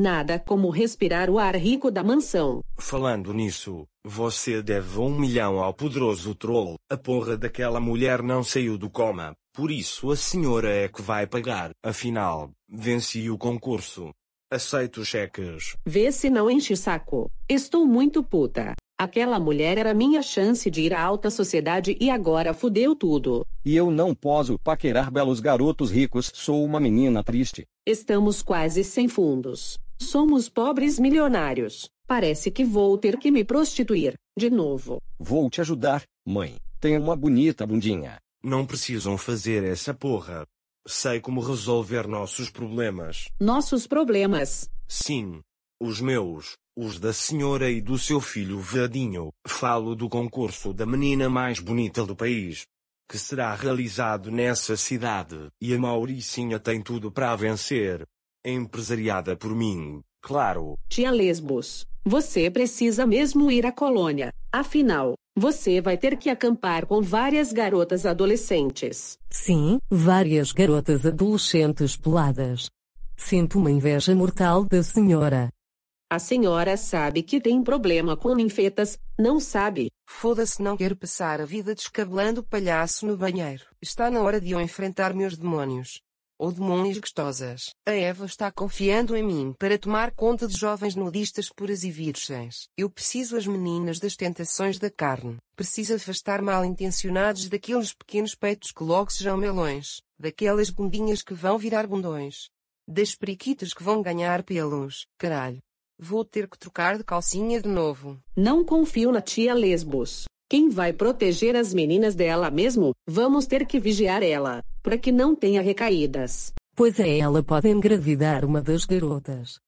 Nada como respirar o ar rico da mansão. Falando nisso, você deve um milhão ao poderoso troll. A porra daquela mulher não saiu do coma, por isso a senhora é que vai pagar. Afinal, venci o concurso. Aceito cheques. Vê se não enche saco. Estou muito puta. Aquela mulher era minha chance de ir à alta sociedade e agora fudeu tudo. E eu não posso paquerar belos garotos ricos, sou uma menina triste. Estamos quase sem fundos. Somos pobres milionários. Parece que vou ter que me prostituir, de novo. Vou te ajudar, mãe. Tenho uma bonita bundinha. Não precisam fazer essa porra. Sei como resolver nossos problemas. Nossos problemas. Sim. Os meus, os da senhora e do seu filho Vadinho. Falo do concurso da menina mais bonita do país. Que será realizado nessa cidade. E a Mauricinha tem tudo para vencer. Empresariada por mim, claro. Tia Lesbos, você precisa mesmo ir à colônia. Afinal, você vai ter que acampar com várias garotas adolescentes. Sim, várias garotas adolescentes peladas. Sinto uma inveja mortal da senhora. A senhora sabe que tem problema com ninfetas, não sabe? Foda-se, não quero passar a vida descabelando palhaço no banheiro. Está na hora de eu enfrentar meus demônios. Ou demônios gostosas. A Eva está confiando em mim para tomar conta de jovens nudistas puras e virgens. Eu preciso as meninas das tentações da carne. Preciso afastar mal intencionados daqueles pequenos peitos que logo sejam melões. Daquelas bundinhas que vão virar bundões. Das periquitas que vão ganhar pelos. Caralho. Vou ter que trocar de calcinha de novo. Não confio na tia Lesbos. Quem vai proteger as meninas dela mesmo? Vamos ter que vigiar ela, para que não tenha recaídas. Pois é, ela pode engravidar uma das garotas.